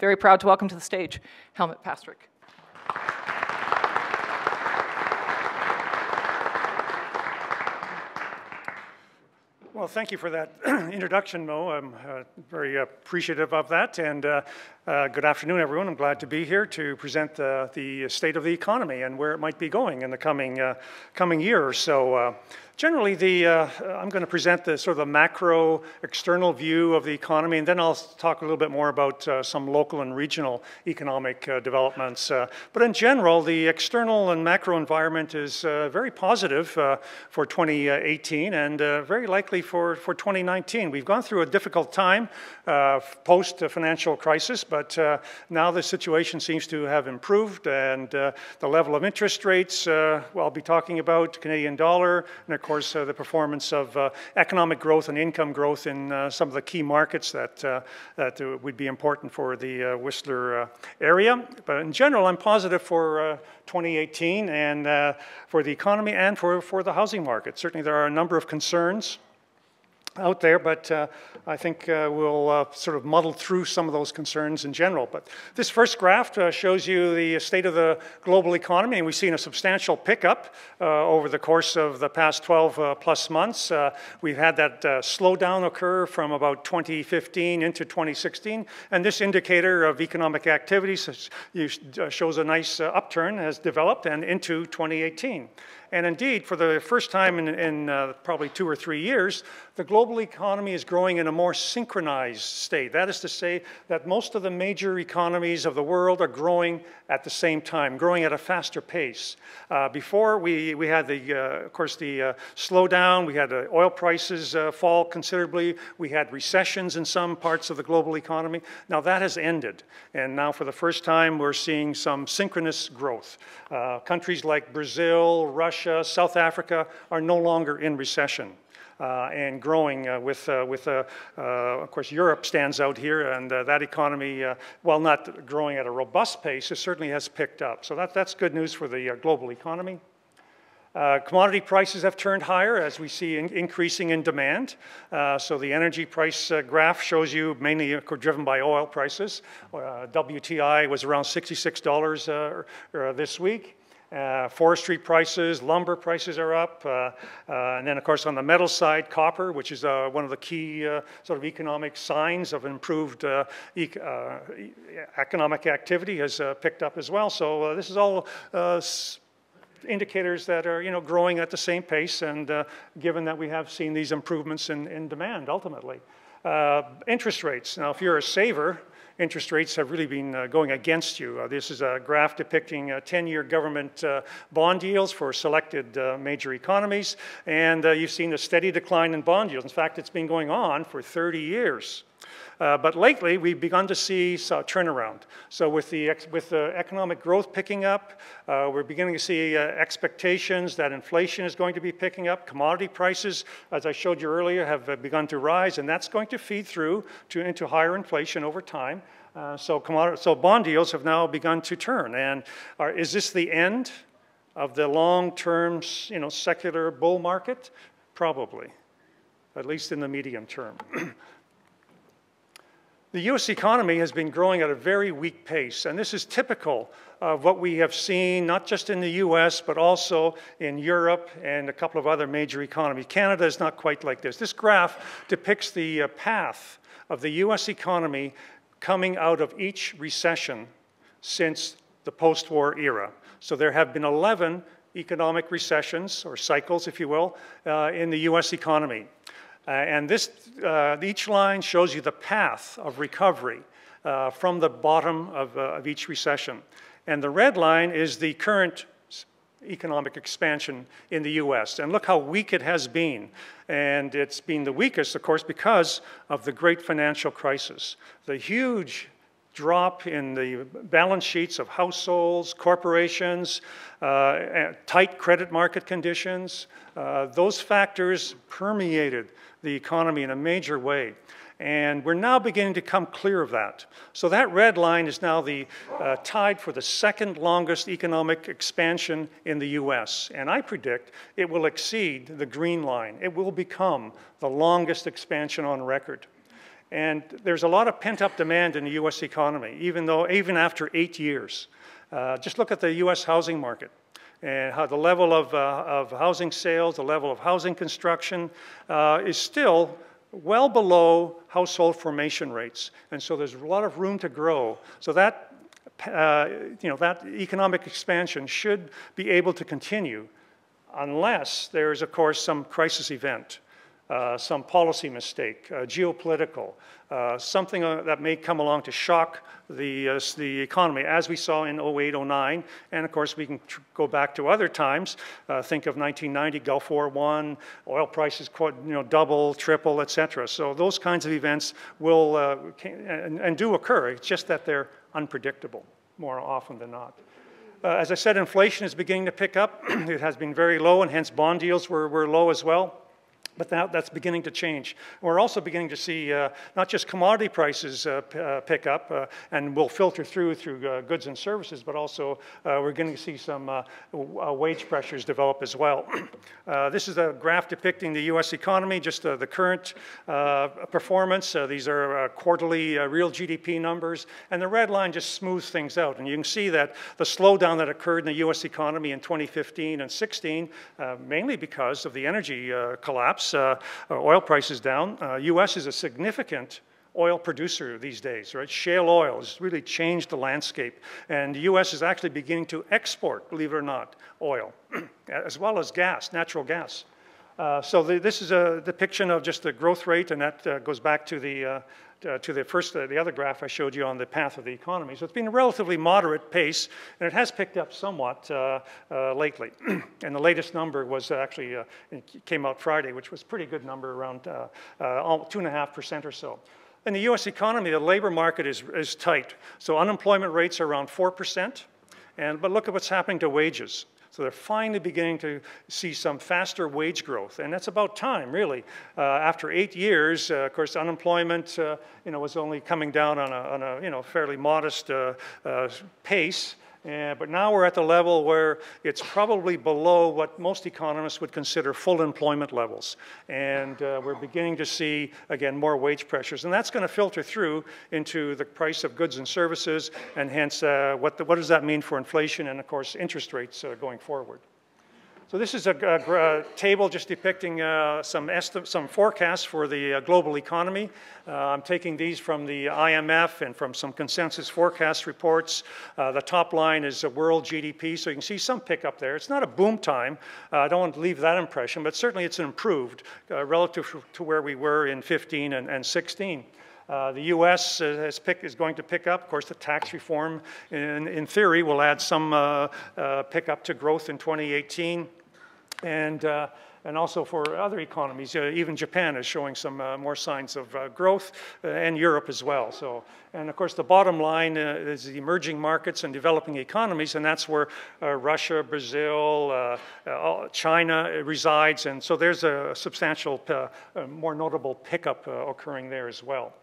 very proud to welcome to the stage Helmut Pastrick. Well, thank you for that introduction, Mo. I'm uh, very appreciative of that. And uh, uh, good afternoon, everyone. I'm glad to be here to present the the state of the economy and where it might be going in the coming, uh, coming year or so. Generally, the, uh, I'm going to present the sort of the macro external view of the economy, and then I'll talk a little bit more about uh, some local and regional economic uh, developments. Uh, but in general, the external and macro environment is uh, very positive uh, for 2018 and very likely for, for 2019. We've gone through a difficult time post financial crisis, but now the situation seems to have improved, and the level of interest rates, well, I'll be talking about Canadian dollar, and of course, uh, the performance of uh, economic growth and income growth in uh, some of the key markets that, that would be important for the Whistler area. But in general, I'm positive for 2018 and for the economy and for, for the housing market. Certainly, there are a number of concerns out there, but uh, I think uh, we'll uh, sort of muddle through some of those concerns in general. But this first graph uh, shows you the state of the global economy, and we've seen a substantial pickup uh, over the course of the past 12 uh, plus months. we've had that slowdown occur from about 2015 into 2016, and this indicator of economic activity shows a nice upturn has developed and into 2018. And indeed, for the first time in, in uh, probably two or three years, the global economy is growing in a more synchronized state. That is to say that most of the major economies of the world are growing at the same time, growing at a faster pace. Uh, before, we, we had, the, uh, of course, the uh, slowdown, we had oil prices uh, fall considerably, we had recessions in some parts of the global economy. Now that has ended, and now for the first time, we're seeing some synchronous growth. Uh, countries like Brazil, Russia, Russia, South Africa are no longer in recession. Uh, and growing uh, with, uh, with uh, uh, of course, Europe stands out here, and uh, that economy, while not growing at a robust pace, it certainly has picked up. So that, that's good news for the global economy. commodity prices have turned higher as we see in increasing in demand. so the energy price graph shows you mainly driven by oil prices. WTI was around $66 this week. Uh, forestry prices, lumber prices are up. Uh, uh, and then, of course, on the metal side, copper, which is uh, one of the key uh, sort of economic signs of improved uh, economic activity, has picked up as well. So this is all indicators that are you know, growing at the same pace, and given that we have seen these improvements in, in demand ultimately. interest rates. Now, if you're a saver, interest rates have really been uh, going against you. Uh, this is a graph depicting 10-year government uh, bond yields for selected uh, major economies, and uh, you've seen a steady decline in bond yields. In fact, it's been going on for 30 years. Uh, but lately, we've begun to see a turnaround. So with the, with the economic growth picking up, uh, we're beginning to see uh, expectations that inflation is going to be picking up. Commodity prices, as I showed you earlier, have uh, begun to rise, and that's going to feed through to, into higher inflation over time. Uh, so, so bond yields have now begun to turn. And are, is this the end of the long-term, you know, secular bull market? Probably, at least in the medium term. The US economy has been growing at a very weak pace, and this is typical of what we have seen not just in the US, but also in Europe and a couple of other major economies. Canada is not quite like this. This graph depicts the uh, path of the US economy coming out of each recession since the post war era. So there have been 11 economic recessions, or cycles, if you will, uh, in the US economy. Uh, and this, uh, each line shows you the path of recovery uh, from the bottom of, uh, of each recession. And the red line is the current economic expansion in the US. And look how weak it has been. And it's been the weakest, of course, because of the great financial crisis. The huge drop in the balance sheets of households, corporations, uh, tight credit market conditions, uh, those factors permeated the economy in a major way. And we're now beginning to come clear of that. So that red line is now the uh, tied for the second longest economic expansion in the US. And I predict it will exceed the green line. It will become the longest expansion on record. And there's a lot of pent-up demand in the U.S. economy, even though even after eight years. Uh, just look at the U.S. housing market and how the level of, uh, of housing sales, the level of housing construction uh, is still well below household formation rates. And so there's a lot of room to grow. So that, uh, you know, that economic expansion should be able to continue unless there's, of course, some crisis event. Uh, some policy mistake, uh, geopolitical, uh, something uh, that may come along to shock the, uh, the economy, as we saw in 08, 09. And of course, we can go back to other times. think of 1990, Gulf War I, oil prices quite, you know, double, triple, etc. So those kinds of events will can, and, and do occur. It's just that they're unpredictable more often than not. Uh, as I said, inflation is beginning to pick up. it has been very low, and hence bond yields were, were low as well. But that's beginning to change. We're also beginning to see uh, not just commodity prices uh, uh, pick up uh, and will filter through through uh, goods and services, but also uh, we're going to see some wage pressures develop as well. this is a graph depicting the U.S. economy, just the current performance. these are quarterly real GDP numbers, and the red line just smooths things out. And you can see that the slowdown that occurred in the U.S. economy in 2015 and 16, mainly because of the energy collapse, uh, oil prices down. U.S. Uh, is a significant oil producer these days, right? Shale oil has really changed the landscape. And the U.S. is actually beginning to export, believe it or not, oil, as well as gas, natural gas. Uh, so the, this is a depiction of just the growth rate, and that uh, goes back to the uh, uh, to the first, uh, the other graph I showed you on the path of the economy. So it's been a relatively moderate pace, and it has picked up somewhat uh, uh lately. and the latest number was actually, uh, came out Friday, which was a pretty good number, around uh, two and a half percent or so. In the US economy, the labor market is, is tight. So unemployment rates are around 4%. And, but look at what's happening to wages. So they're finally beginning to see some faster wage growth, and that's about time, really. Uh, after eight years, uh, of course, unemployment, uh, you know, was only coming down on a, on a you know, fairly modest uh, uh, pace. Uh, but now we're at the level where it's probably below what most economists would consider full employment levels. And uh, we're beginning to see, again, more wage pressures. And that's going to filter through into the price of goods and services, and hence, uh, what, the, what does that mean for inflation and, of course, interest rates uh, going forward. So this is a, a, a table just depicting uh, some, some forecasts for the uh, global economy. Uh, I'm taking these from the IMF and from some consensus forecast reports. Uh, the top line is world GDP, so you can see some pickup there. It's not a boom time. Uh, I don't want to leave that impression, but certainly it's improved uh, relative to where we were in 15 and, and 16. Uh, the U.S. Pick, is going to pick up. Of course, the tax reform, in, in theory, will add some uh, uh, pickup to growth in 2018 and, uh, and also for other economies. Uh, even Japan is showing some uh, more signs of uh, growth, uh, and Europe as well. So, and of course, the bottom line uh, is the emerging markets and developing economies, and that's where Russia, Brazil, China resides. And so there's a substantial, more notable pickup occurring there as well.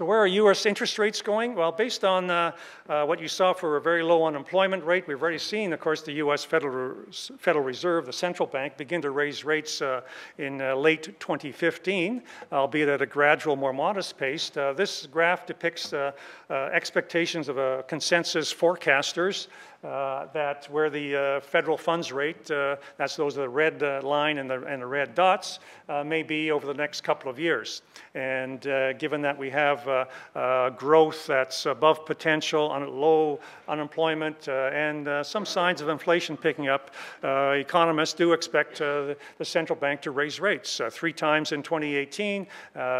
So where are U.S. interest rates going? Well, based on uh, uh, what you saw for a very low unemployment rate, we've already seen, of course, the U.S. Federal, Federal Reserve, the central bank, begin to raise rates uh, in uh, late 2015, albeit at a gradual, more modest pace. Uh, this graph depicts uh, expectations of consensus forecasters uh, that where the uh, federal funds rate, uh, that's those are the red uh, line and the, and the red dots, uh, may be over the next couple of years. And uh, given that we have uh, uh, growth that's above potential, on low unemployment, and some signs of inflation picking up, economists do expect the, the, central bank to raise rates three times in 2018,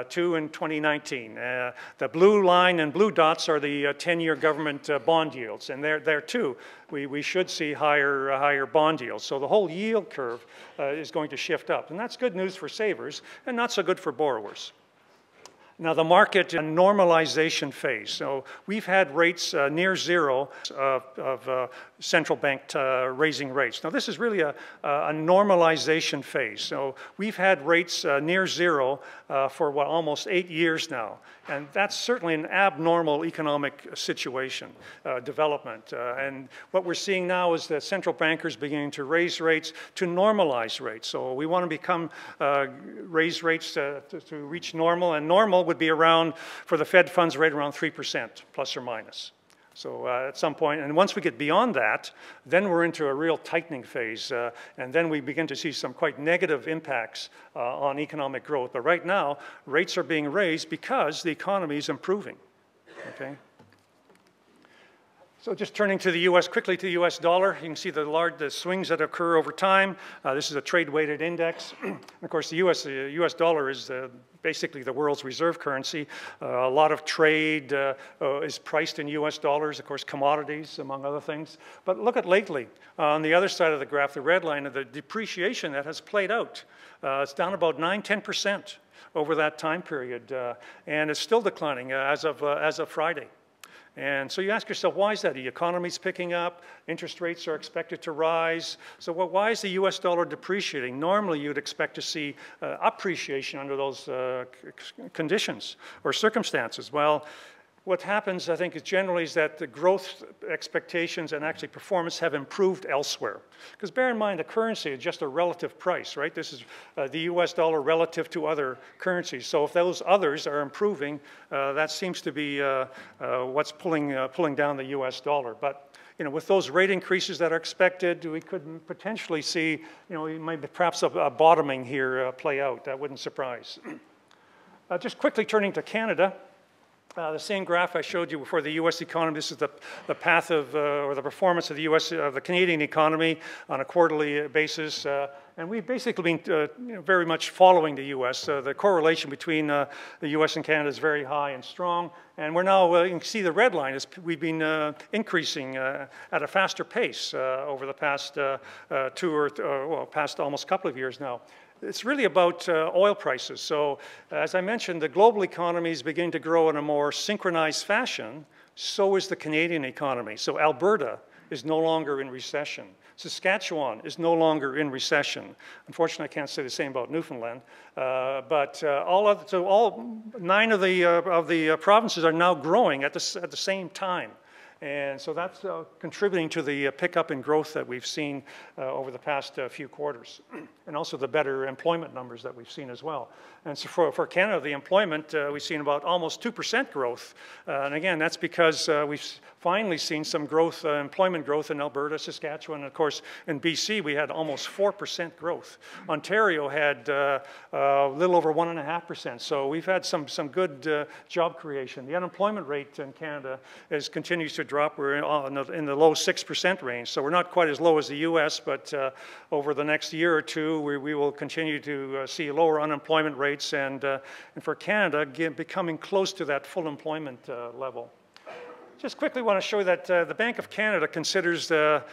two in 2019. the blue line and blue dots are the 10-year government bond yields, and they're there too we, we should see higher, uh, higher bond yields. So the whole yield curve uh, is going to shift up. And that's good news for savers and not so good for borrowers. Now, the market in normalization phase. So we've had rates uh, near zero of, of uh, central bank uh, raising rates. Now, this is really a, a, normalization phase. So we've had rates uh, near zero uh, for what, almost eight years now. And that's certainly an abnormal economic situation, uh, development. and what we're seeing now is that central bankers beginning to raise rates to normalize rates. So we want to become, raise rates to, to, to reach normal, and normal would be around, for the Fed funds rate, around 3%, plus or minus. So uh, at some point, and once we get beyond that, then we're into a real tightening phase, uh, and then we begin to see some quite negative impacts uh, on economic growth. But right now, rates are being raised because the economy is improving. Okay. So just turning to the U.S. quickly to the U.S. dollar, you can see the large the swings that occur over time. Uh, this is a trade-weighted index. of course, the U.S. The U.S. dollar is uh, basically the world's reserve currency. Uh, a lot of trade uh, uh, is priced in U.S. dollars, of course, commodities, among other things. But look at lately, on the other side of the graph, the red line of the depreciation that has played out. Uh, it's down about 9, 10 percent over that time period, and it's still declining as of as of Friday. And so you ask yourself, why is that? The economy's picking up, interest rates are expected to rise. So well, why is the US dollar depreciating? Normally you'd expect to see uh, appreciation under those uh, conditions or circumstances. Well, what happens, I think, is generally is that the growth expectations and actually performance have improved elsewhere. Because bear in mind, a currency is just a relative price, right? This is uh, the US dollar relative to other currencies. So if those others are improving, uh, that seems to be uh, uh what's pulling, uh, pulling down the US dollar. But you know, with those rate increases that are expected, we could potentially see, you know, maybe perhaps a, a bottoming here uh, play out. That wouldn't surprise. just quickly turning to Canada. Uh, the same graph I showed you before the U.S. economy. This is the, the path of, uh, or the performance of the U.S. of the Canadian economy on a quarterly basis. Uh, and we've basically been uh, you know, very much following the U.S. the correlation between uh, the U.S. and Canada is very high and strong. And we're now, uh, you can see the red line is we've been increasing at a faster pace over the past two or, well, past almost a couple of years now. It's really about uh, oil prices. So, as I mentioned, the global economy is beginning to grow in a more synchronized fashion. So is the Canadian economy. So, Alberta is no longer in recession. Saskatchewan is no longer in recession. Unfortunately, I can't say the same about Newfoundland. Uh, but uh, all of, so all nine of the, uh, of the uh, provinces are now growing at the, at the same time. And so that's uh, contributing to the uh, pickup in growth that we've seen uh, over the past uh, few quarters, and also the better employment numbers that we've seen as well. And so for, for Canada, the employment, uh, we've seen about almost 2% growth. Uh, and again, that's because we've finally seen some growth, employment growth in Alberta, Saskatchewan, and of course in BC, we had almost 4% growth. Ontario had a little over 1.5%. So we've had some, some good job creation. The unemployment rate in Canada is, continues to drop. We're in the, in the low 6% range. So we're not quite as low as the US, but uh, over the next year or two, we, we will continue to uh, see lower unemployment rates and, uh, and for Canada, get, becoming close to that full employment uh, level. Just quickly want to show that uh, the Bank of Canada considers that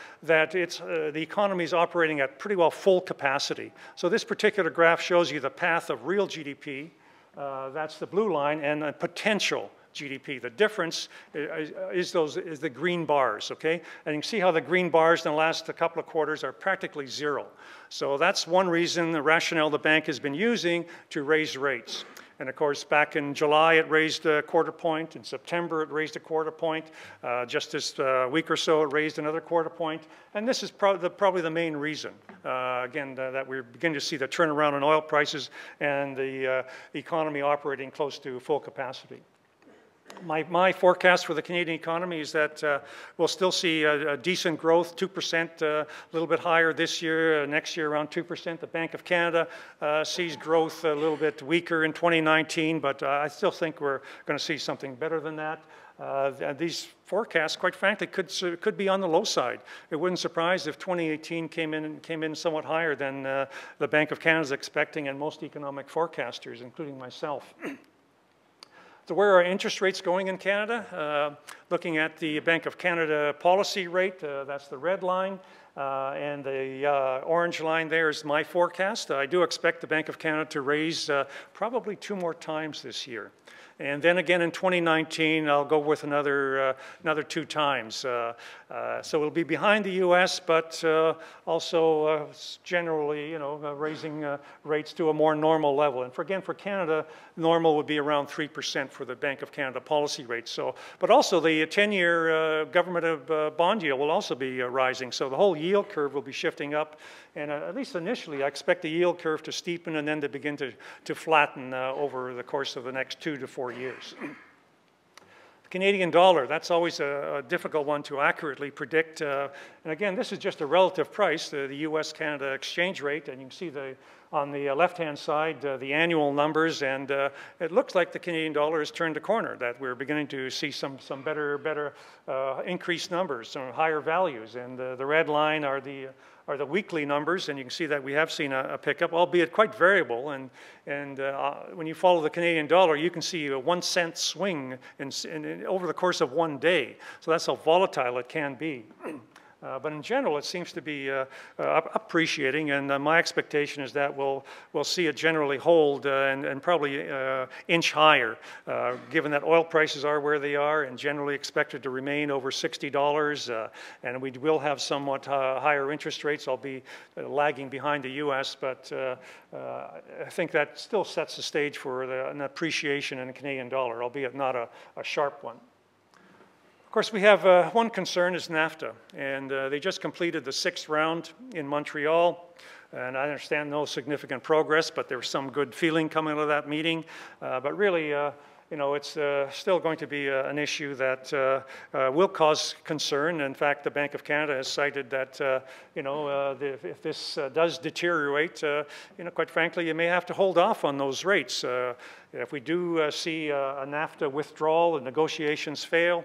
it's, the economy is operating at pretty well full capacity. So this particular graph shows you the path of real GDP, that's the blue line, and potential GDP. The difference is, those, is the green bars, okay? And you can see how the green bars in the last couple of quarters are practically zero. So that's one reason, the rationale the bank has been using to raise rates. And of course, back in July, it raised a quarter point. In September, it raised a quarter point. Uh, just this uh, week or so, it raised another quarter point. And this is pro the, probably the main reason, uh, again, that we're beginning to see the turnaround in oil prices and the uh, economy operating close to full capacity my, my forecast for the Canadian economy is that uh, we'll still see a, a decent growth, 2%, uh, a little bit higher this year, uh, next year around 2%. The Bank of Canada uh, sees growth a little bit weaker in 2019, but uh, I still think we're going to see something better than that. Uh, these forecasts, quite frankly, could, could be on the low side. It wouldn't surprise if 2018 came in, came in somewhat higher than the Bank of Canada is expecting and most economic forecasters, including myself. So where are interest rates going in Canada? Uh, looking at the Bank of Canada policy rate, uh, that's the red line. Uh, and the uh, orange line there is my forecast. I do expect the Bank of Canada to raise uh, probably two more times this year. And then again in 2019, I'll go with another, uh, another two times. So it'll be behind the U.S., but also generally, you know, raising rates to a more normal level. And for, again, for Canada, normal would be around 3% for the Bank of Canada policy rate. So, but also the 10-year uh, government of uh, bond yield will also be uh, rising. So the whole yield curve will be shifting up. And at least initially, I expect the yield curve to steepen and then to begin to, to flatten over the course of the next two to four four years. Canadian dollar, that's always a, a, difficult one to accurately predict. Uh, and again, this is just a relative price, the, the US-Canada exchange rate, and you can see the, on the uh, left-hand side uh, the annual numbers, and uh, it looks like the Canadian dollar has turned a corner, that we're beginning to see some, some better, better increased numbers, some higher values. And the red line are the are the weekly numbers, and you can see that we have seen a, a pickup, albeit quite variable. And, and uh, when you follow the Canadian dollar, you can see a one cent swing in, in, in, over the course of one day. So that's how volatile it can be. Uh, but in general, it seems to be uh, uh, appreciating, and uh, my expectation is that we'll, we'll see it generally hold uh, and, and probably uh, inch higher, given that oil prices are where they are and generally expected to remain over $60. and we will have somewhat higher interest rates. I'll be lagging behind the U.S., but I think that still sets the stage for the, an appreciation in the Canadian dollar, albeit not a, a sharp one. Of course, we have uh, one concern is NAFTA, and uh, they just completed the sixth round in Montreal. And I understand no significant progress, but there was some good feeling coming out of that meeting. Uh, but really, uh, you know, it's uh, still going to be uh, an issue that will cause concern. In fact, the Bank of Canada has cited that, you know, the, if this does deteriorate, you know, quite frankly, you may have to hold off on those rates. if we do see a NAFTA withdrawal and negotiations fail,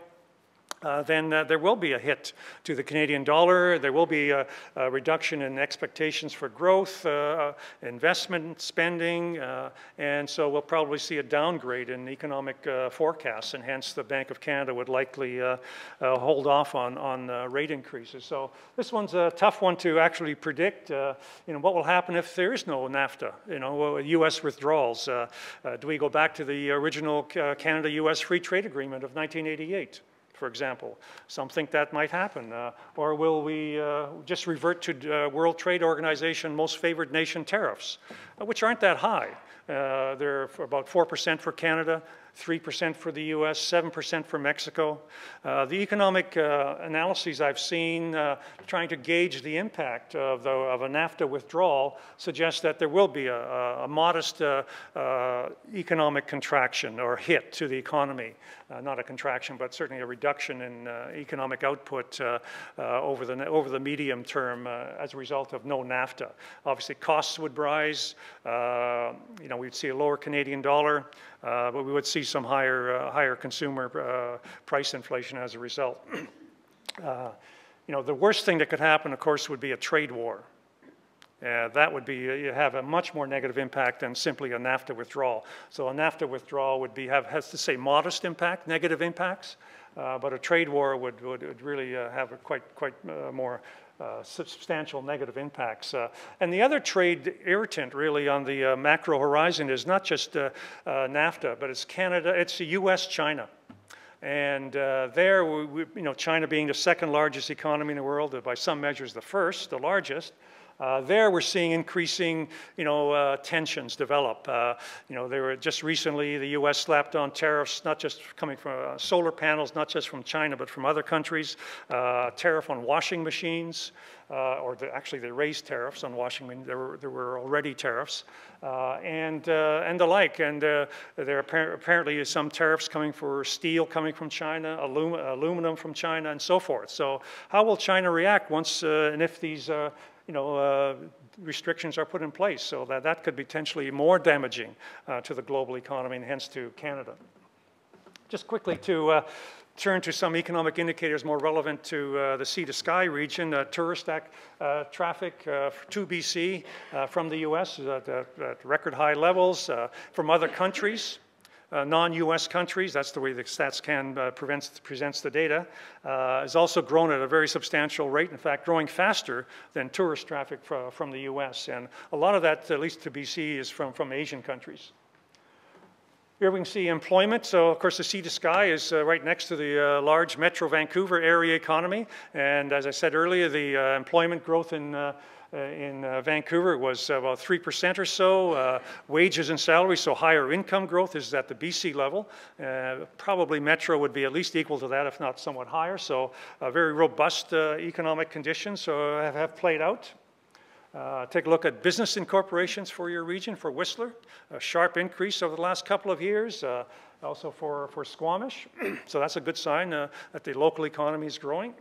uh, then uh, there will be a hit to the Canadian dollar. There will be a, a reduction in expectations for growth, uh, investment spending, uh, and so we'll probably see a downgrade in economic uh, forecasts, and hence the Bank of Canada would likely uh, hold off on, on rate increases. So this one's a tough one to actually predict. you know, what will happen if there is no NAFTA? You know, U.S. withdrawals. do we go back to the original Canada-U.S. Free Trade Agreement of 1988? For example. Some think that might happen. Uh, or will we uh, just revert to uh, World Trade Organization most favored nation tariffs, uh, which aren't that high. Uh, they're about 4% for Canada, 3% for the US, 7% for Mexico. Uh, the economic uh, analyses I've seen uh, trying to gauge the impact of, the, of, a NAFTA withdrawal suggest that there will be a, a modest uh, uh, economic contraction or hit to the economy. Uh, not a contraction, but certainly a reduction in economic output over, the, over the medium term as a result of no NAFTA. Obviously, costs would rise. you know, we'd see a lower Canadian dollar. But we would see some higher, uh, higher consumer uh, price inflation as a result. you know, the worst thing that could happen, of course, would be a trade war. Uh, that would be you have a much more negative impact than simply a NAFTA withdrawal. So a NAFTA withdrawal would be have has to say modest impact, negative impacts, uh, but a trade war would would, would really uh, have a quite quite more uh, substantial negative impacts. Uh, and the other trade irritant really on the uh, macro horizon is not just uh, uh, NAFTA, but it's Canada, it's the US-China. And uh, there, we, we, you know, China being the second largest economy in the world, by some measures the first, the largest, uh, there we're seeing increasing, you know, uh, tensions develop. Uh, you know, there were just recently the U.S. slapped on tariffs, not just coming from uh, solar panels, not just from China, but from other countries. Uh, tariff on washing machines, uh, or the, actually they raised tariffs on washing machines. There were, there were already tariffs, and and the like. And there appar apparently is some tariffs coming for steel coming from China, alum aluminum from China, and so forth. So how will China react once and if these you know, uh, restrictions are put in place so that that could be potentially more damaging uh, to the global economy and hence to Canada. Just quickly to uh, turn to some economic indicators more relevant to uh, the sea to sky region. Uh, tourist uh, traffic to BC from the US at, at, record high levels. from other countries, uh, non-U.S. countries, that's the way the StatsCan uh, prevents, presents the data, uh, has also grown at a very substantial rate, in fact, growing faster than tourist traffic fr from the U.S. And a lot of that, at least to BC, is from, from Asian countries. Here we can see employment. So, of course, the sea to sky is uh, right next to the uh, large Metro Vancouver area economy. And as I said earlier, the uh, employment growth in uh, in uh, Vancouver was about 3% or so. wages and salaries, so higher income growth is at the BC level. probably Metro would be at least equal to that, if not somewhat higher. So very robust economic conditions have, have played out. Uh, take a look at business incorporations for your region, for Whistler, a sharp increase over the last couple of years, uh, also for, for Squamish. so that's a good sign uh, that the local economy is growing.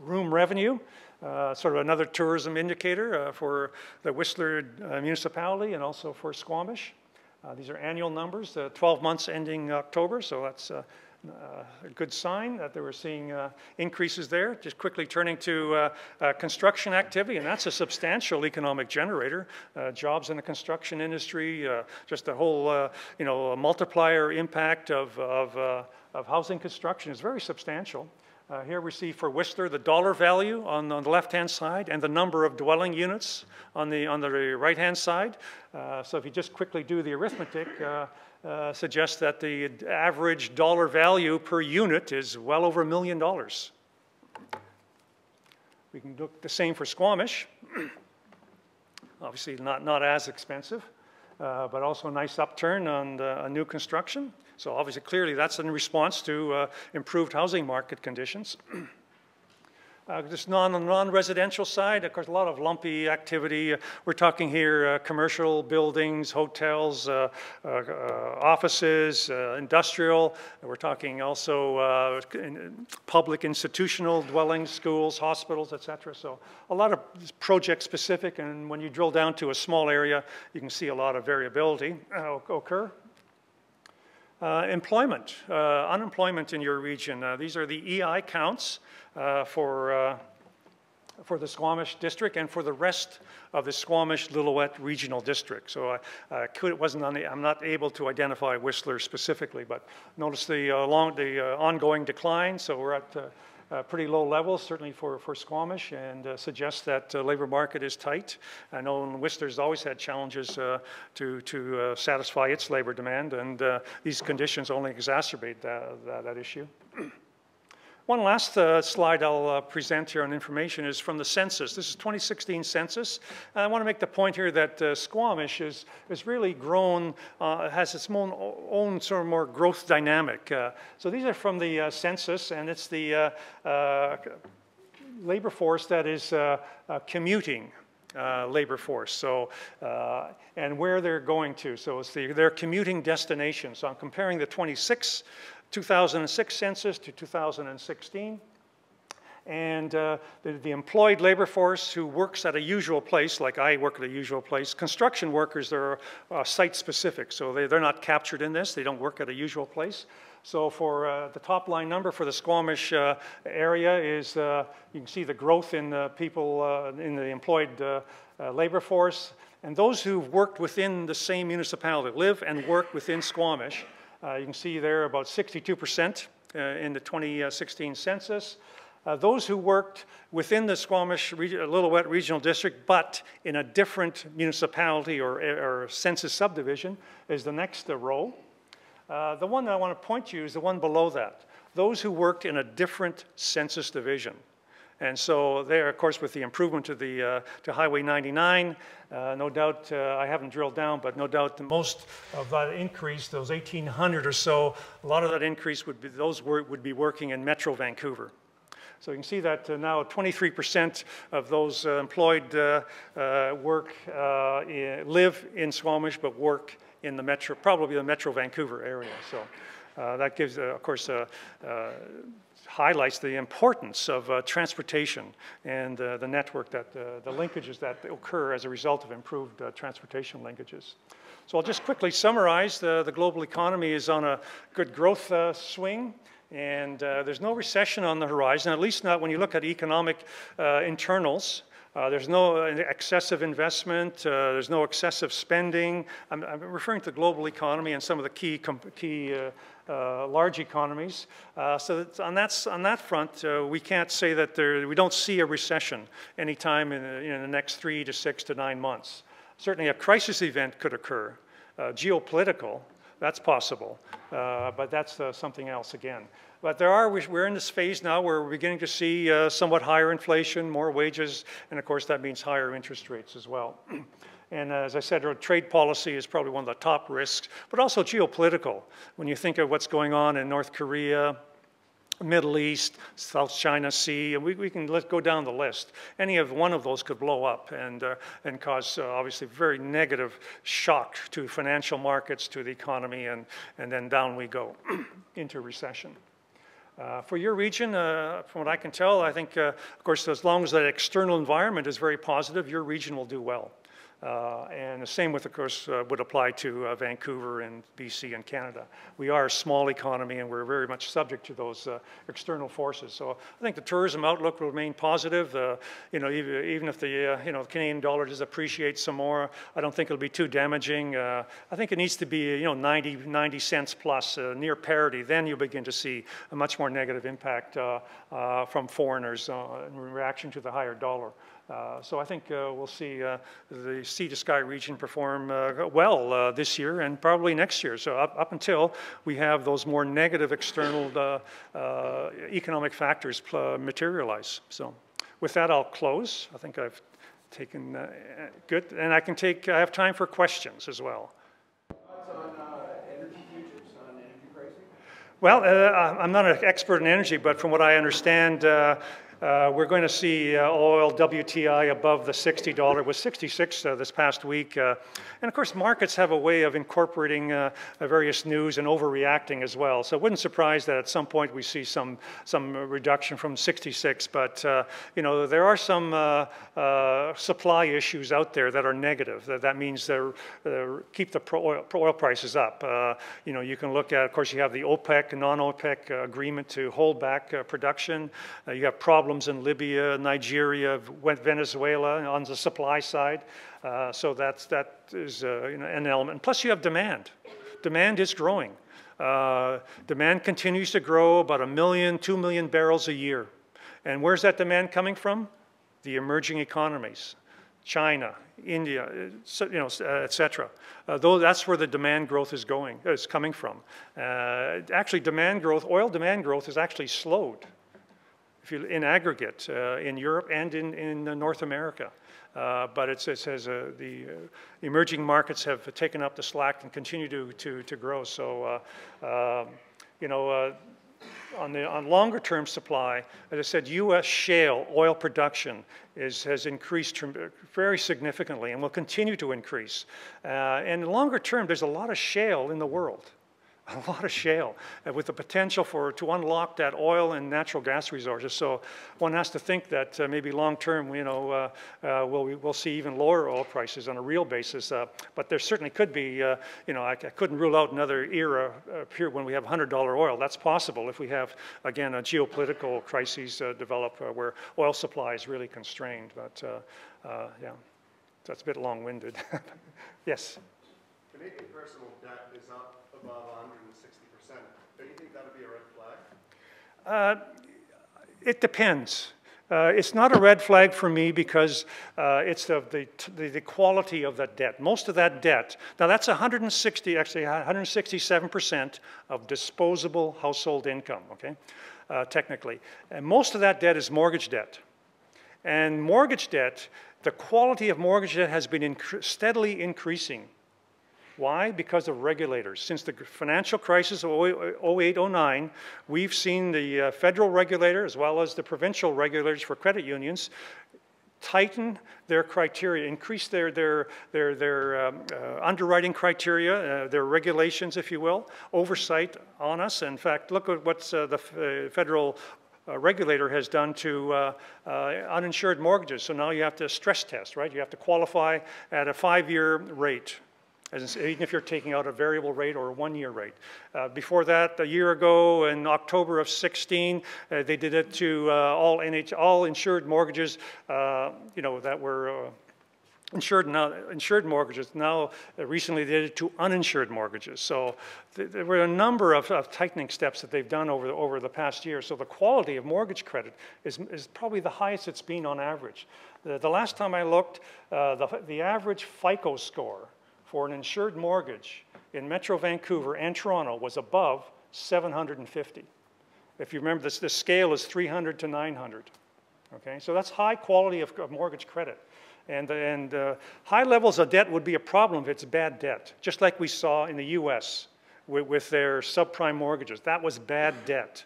Room revenue, uh, sort of another tourism indicator uh, for the Whistler uh, municipality and also for Squamish. these are annual numbers, 12 months ending October, so that's uh, a good sign that they were seeing uh, increases there. Just quickly turning to uh, uh construction activity, and that's a substantial economic generator. Uh, jobs in the construction industry, uh, just the whole, you know, multiplier impact of, of, of housing construction is very substantial. Uh, here we see for Whistler the dollar value on, on the left-hand side and the number of dwelling units on the, on the right-hand side. Uh, so if you just quickly do the arithmetic, uh, uh, suggests that the average dollar value per unit is well over a million dollars. We can look the same for Squamish. Obviously not, not as expensive, uh, but also a nice upturn on the, new construction. So obviously, clearly that's in response to uh, improved housing market conditions. Uh, this non, non-residential side, of course, a lot of lumpy activity. Uh, we're talking here uh, commercial buildings, hotels, uh, uh, offices, industrial. We're talking also in, public institutional dwellings, schools, hospitals, etc. So a lot of project specific, and when you drill down to a small area, you can see a lot of variability occur. Uh, employment, uh, unemployment in your region. Uh, these are the EI counts uh, for, uh, for the Squamish district and for the rest of the Squamish Lillooet regional district. So I could, wasn't the, I'm not able to identify Whistler specifically, but notice the, long, the ongoing decline. So we're at uh, pretty low levels, certainly for, for Squamish, and uh, suggests that the uh, labor market is tight. I know Whistler's always had challenges uh, to, to uh, satisfy its labor demand, and these conditions only exacerbate that, that, that issue. One last uh, slide I'll uh, present here on information is from the census. This is 2016 census. And I want to make the point here that uh, Squamish is, is really grown, uh, has its own, own sort of more growth dynamic. Uh, so these are from the uh, census, and it's the labor force that is commuting uh, labor force. So, uh, and where they're going to. So it's the, their commuting destination. So I'm comparing the 26 2006 census to 2016. And uh, the, the, employed labor force who works at a usual place, like I work at a usual place, construction workers, they're uh, site specific, so they, they're not captured in this. They don't work at a usual place. So for uh, the top line number for the Squamish uh, area is, uh, you can see the growth in the people uh, in the employed labor force. And those who've worked within the same municipality, live and work within Squamish, uh, you can see there about 62% uh, in the 2016 census. Uh, those who worked within the Squamish Reg Lillooet Regional District, but in a different municipality or, or census subdivision, is the next uh, row. Uh, the one that I want to point to is the one below that. Those who worked in a different census division. And so there, of course, with the improvement to, the, uh, to Highway 99, uh, no doubt, uh, I haven't drilled down, but no doubt the most of that increase, those 1,800 or so, a lot of that increase would be, those would be working in Metro Vancouver. So you can see that uh, now 23% of those uh, employed uh, work live in Squamish, but work in the metro, probably the Metro Vancouver area. So that gives, of course, highlights the importance of uh, transportation and uh, the network that uh, the linkages that occur as a result of improved uh, transportation linkages. So I'll just quickly summarize the, the global economy is on a good growth uh, swing. And there's no recession on the horizon, at least not when you look at economic internals. Uh, there's no excessive investment. Uh, there's no excessive spending. I'm, I'm, referring to the global economy and some of the key, key uh, uh, large economies. Uh, so on that, on that front, uh, we can't say that there, we don't see a recession anytime in, in the next three to six to nine months. Certainly a crisis event could occur. geopolitical, that's possible, but that's something else again. But there are, we're in this phase now where we're beginning to see uh, somewhat higher inflation, more wages, and of course that means higher interest rates as well. and as I said, trade policy is probably one of the top risks, but also geopolitical. When you think of what's going on in North Korea, Middle East, South China Sea, and we, we can let go down the list. Any of one of those could blow up and, uh, and cause uh, obviously very negative shock to financial markets, to the economy, and, and then down we go into recession. Uh, for your region, uh, from what I can tell, I think, uh, of course, as long as that external environment is very positive, your region will do well. Uh, and the same with, of course, uh, would apply to uh, Vancouver and BC and Canada. We are a small economy and we're very much subject to those uh, external forces. So I think the tourism outlook will remain positive. Uh, you know, even, even if the, uh, you know, Canadian dollar does appreciate some more, I don't think it'll be too damaging. I think it needs to be, you know, 90, 90 cents plus, near parity. Then you'll begin to see a much more negative impact from foreigners in reaction to the higher dollar. Uh, so I think uh, we'll see uh, the sea to sky region perform uh, well uh, this year and probably next year. So up, up until we have those more negative external uh, economic factors materialize. So with that, I'll close. I think I've taken good, and I can take. I have time for questions as well. Well, uh, I'm not an expert in energy, but from what I understand, uh, uh, we're going to see uh, oil WTI above the $60. It was 66 uh, this past week. Uh, and of course, markets have a way of incorporating uh, various news and overreacting as well. So it wouldn't surprise that at some point we see some, some reduction from 66. But, uh, you know, there are some supply issues out there that are negative. That, that means they're, keep the oil, oil prices up. you know, you can look at, of course, you have the OPEC, and non-OPEC agreement to hold back production. you have problems problems in Libya, Nigeria, Venezuela on the supply side. Uh, so that's, that is uh, you know, an element. Plus you have demand. Demand is growing. Uh, demand continues to grow about a million, two million barrels a year. And where's that demand coming from? The emerging economies. China, India, you know, et cetera. Uh, though that's where the demand growth is going, is coming from. Uh, actually, demand growth, oil demand growth has actually slowed if you, in aggregate uh, in Europe and in, in North America. Uh, but it says uh, the emerging markets have taken up the slack and continue to, to, to grow. So, um, you know, on the on longer term supply, as I said, U.S. shale oil production is, has increased very significantly and will continue to increase. Uh, and longer term, there's a lot of shale in the world a lot of shale uh, with the potential for to unlock that oil and natural gas resources. So one has to think that uh, maybe long term, you know, uh, uh, we'll, we'll see even lower oil prices on a real basis. Uh, but there certainly could be, uh, you know, I, I, couldn't rule out another era here when we have $100 oil. That's possible if we have, again, a geopolitical crisis develop where oil supply is really constrained. But yeah, that's a bit long-winded. yes? Canadian personal debt is up above 160%. Don't you think that would be a red flag? Uh, it depends. Uh, it's not a red flag for me because uh, it's the, the, the, quality of that debt. Most of that debt, now that's 160, actually 167% of disposable household income, okay, uh, technically. And most of that debt is mortgage debt. And mortgage debt, the quality of mortgage debt has been steadily increasing why? Because of regulators. Since the financial crisis of 08, 09, we've seen the uh, federal regulator as well as the provincial regulators for credit unions tighten their criteria, increase their, their, their, their um, uh, underwriting criteria, uh, their regulations, if you will, oversight on us. In fact, look at what uh, the uh, federal uh, regulator has done to uh, uninsured mortgages. So now you have to stress test, right? You have to qualify at a five-year rate even if you're taking out a variable rate or a one-year rate. Uh, before that, a year ago in October of 16, uh, they did it to uh, all NH, all insured mortgages, uh, you know, that were uh, insured now insured mortgages. Now uh, recently did it to uninsured mortgages. So th there were a number of, of, tightening steps that they've done over the, over the past year. So the quality of mortgage credit is, is probably the highest it's been on average. The, the last time i looked the, the average fico score for an insured mortgage in Metro Vancouver and Toronto was above 750. If you remember, this, this scale is 300 to 900. Okay, so that's high quality of, of mortgage credit. And, and uh, high levels of debt would be a problem if it's bad debt, just like we saw in the US with, with their subprime mortgages. That was bad debt.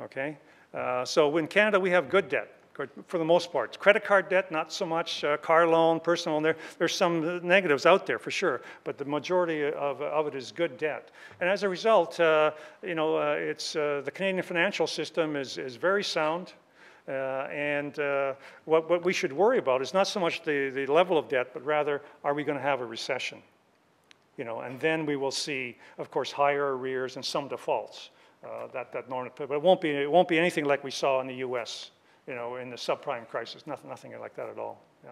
Okay? Uh, so in Canada, we have good debt for the most part. Credit card debt, not so much. Uh, car loan, personal loan, there, there's some negatives out there for sure, but the majority of, of it is good debt. And as a result, uh, you know, uh, it's, uh, the Canadian financial system is, is very sound. Uh, and uh, what, what we should worry about is not so much the, the level of debt, but rather, are we going to have a recession? You know, and then we will see, of course, higher arrears and some defaults. that, that normally, but it won't, be, it won't be anything like we saw in the U.S you know, in the subprime crisis. Nothing, nothing like that at all. Yeah,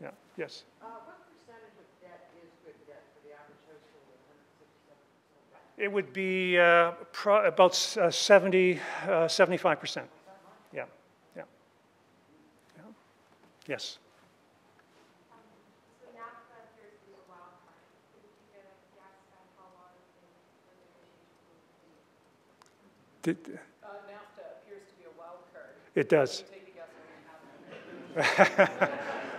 yeah, yes. Uh, what percentage of debt is good debt for the average household It would be uh, pro- about uh, 70, 75%. Uh, yeah, yeah, yeah. Yes. Did, it does.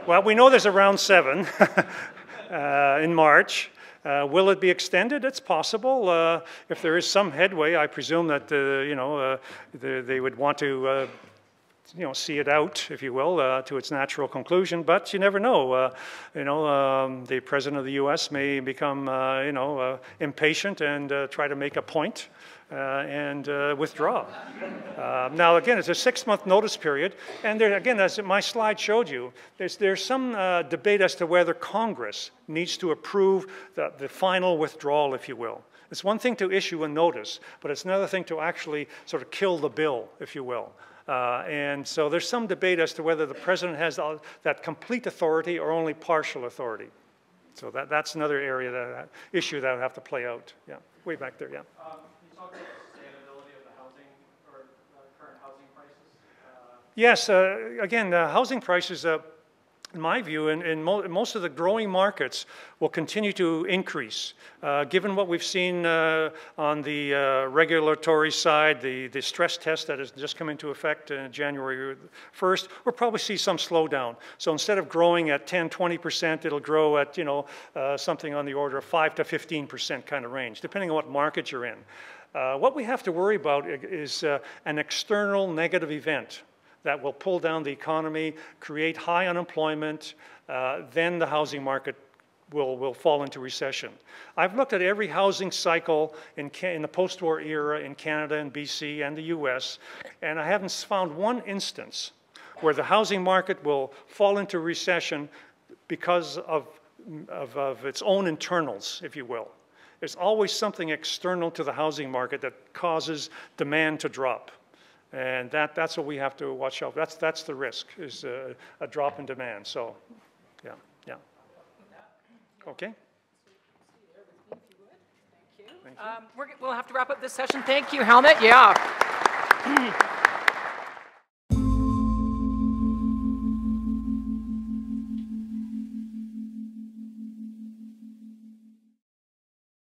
well, we know there's a round seven uh, in March. Uh, will it be extended? It's possible. Uh, if there is some headway, I presume that uh, you know uh, the, they would want to uh, you know see it out, if you will, to its natural conclusion. But you never know. you know, um, the president of the U.S. may become you know impatient and try to make a point uh, and uh, withdraw. Uh, now, again, it's a six-month notice period, and there, again, as my slide showed you, there's, there's some uh, debate as to whether Congress needs to approve the, the final withdrawal, if you will. It's one thing to issue a notice, but it's another thing to actually sort of kill the bill, if you will. Uh, and so there's some debate as to whether the president has that complete authority or only partial authority. So that, that's another area that issue that would have to play out. Yeah, way back there. Yeah. Um, talk about the sustainability of the housing or current housing prices? Uh, yes, uh, again, the housing prices, uh, in my view, in, in mo most of the growing markets will continue to increase. Uh, given what we've seen uh, on the uh, regulatory side, the, the stress test that has just come into effect in January 1st, we'll probably see some slowdown. So instead of growing at 10, 20%, it'll grow at, you know, uh, something on the order of 5 to 15% kind of range, depending on what market you're in. Uh, what we have to worry about is uh, an external negative event that will pull down the economy, create high unemployment, uh, then the housing market will, will fall into recession. I've looked at every housing cycle in, in the post-war era in Canada and BC and the US, and I haven't found one instance where the housing market will fall into recession because of, of, of its own internals, if you will. There's always something external to the housing market that causes demand to drop. And that, that's what we have to watch out. For. That's, that's the risk, is a, a drop in demand. So, yeah, yeah. Okay. Um, we'll have to wrap up this session. Thank you, Helmut. Yeah.